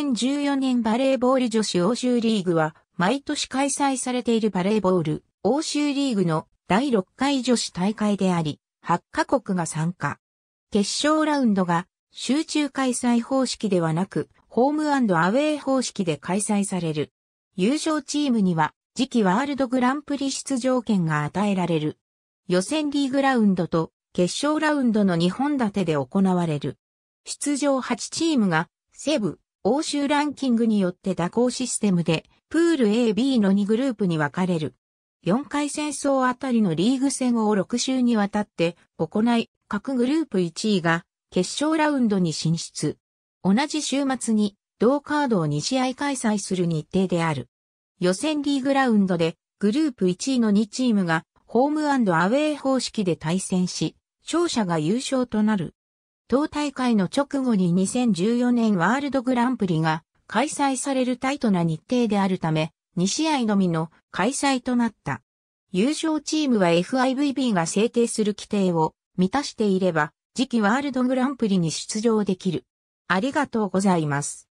2014年バレーボール女子欧州リーグは、毎年開催されているバレーボール欧州リーグの第6回女子大会であり、8カ国が参加。決勝ラウンドが集中開催方式ではなく、ホームアウェイ方式で開催される。優勝チームには次期ワールドグランプリ出場権が与えられる。予選リーグラウンドと決勝ラウンドの2本立てで行われる。出場8チームがセブ、欧州ランキングによって蛇行システムでプール A、B の2グループに分かれる。4回戦争あたりのリーグ戦を6週にわたって行い、各グループ1位が決勝ラウンドに進出。同じ週末に同カードを2試合開催する日程である。予選リーグラウンドでグループ1位の2チームがホームアウェイ方式で対戦し、勝者が優勝となる。当大会の直後に2014年ワールドグランプリが開催されるタイトな日程であるため、2試合のみの開催となった。優勝チームは FIVB が制定する規定を満たしていれば、次期ワールドグランプリに出場できる。ありがとうございます。